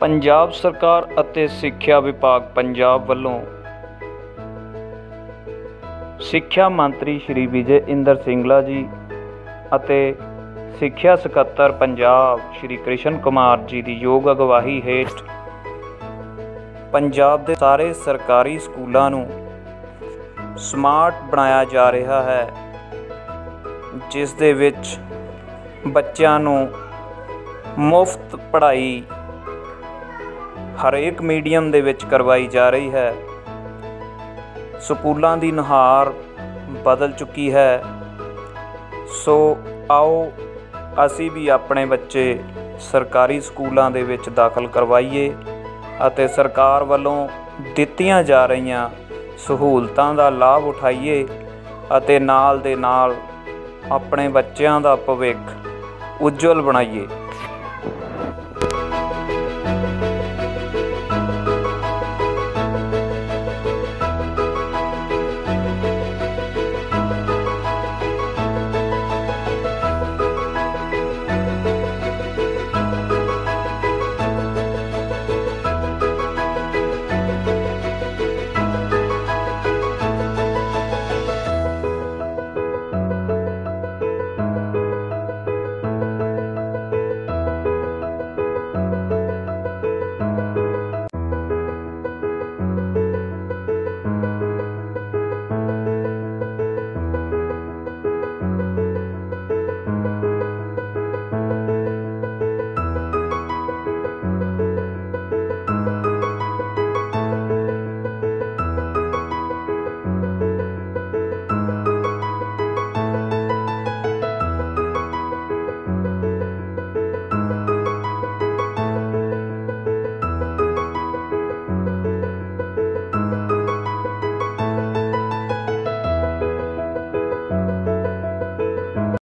ਪੰਜਾਬ ਸਰਕਾਰ ਅਤੇ ਸਿੱਖਿਆ ਵਿਭਾਗ ਪੰਜਾਬ ਵੱਲੋਂ ਸਿੱਖਿਆ ਮੰਤਰੀ ਸ਼੍ਰੀ ਵਿਜੇ ਇੰਦਰ ਸਿੰਗਲਾ ਜੀ ਅਤੇ ਸਿੱਖਿਆ ਸਕੱਤਰ ਪੰਜਾਬ ਸ਼੍ਰੀ ਕ੍ਰਿਸ਼ਨ ਕੁਮਾਰ ਜੀ ਦੀ ਯੋਗ ਅਗਵਾਈ ਹੇਠ ਪੰਜਾਬ ਦੇ ਸਾਰੇ ਸਰਕਾਰੀ ਸਕੂਲਾਂ ਨੂੰ ਸਮਾਰਟ ਬਣਾਇਆ ਜਾ ਰਿਹਾ ਹੈ, ਜਿਸ ਦੇ ਵਿੱਚ ਬੱਚਿਆਂ ਨੂੰ ਮੁਫਤ ਪੜ੍ਹਾਈ ਹਰੇਕ ਮੀਡੀਅਮ ਦੇ ਵਿੱਚ ਕਰਵਾਈ ਜਾ ਰਹੀ ਹੈ। ਸਕੂਲਾਂ ਦੀ ਨਹਾਰ ਬਦਲ ਚੁੱਕੀ ਹੈ। ਸੋ ਆਓ ਅਸੀਂ ਵੀ ਆਪਣੇ ਬੱਚੇ ਸਰਕਾਰੀ ਸਕੂਲਾਂ ਦੇ ਵਿੱਚ ਦਾਖਲ ਕਰਵਾਈਏ ਅਤੇ ਸਰਕਾਰ ਵੱਲੋਂ ਦਿੱਤੀਆਂ ਜਾ ਰਹੀਆਂ ਸਹੂਲਤਾਂ ਦਾ ਲਾਭ ਉਠਾਈਏ ਅਤੇ ਨਾਲ ਦੇ ਨਾਲ ਆਪਣੇ ਬੱਚਿਆਂ ਦਾ ਭਵਿੱਖ ਉਜਵਲ ਬਣਾਈਏ।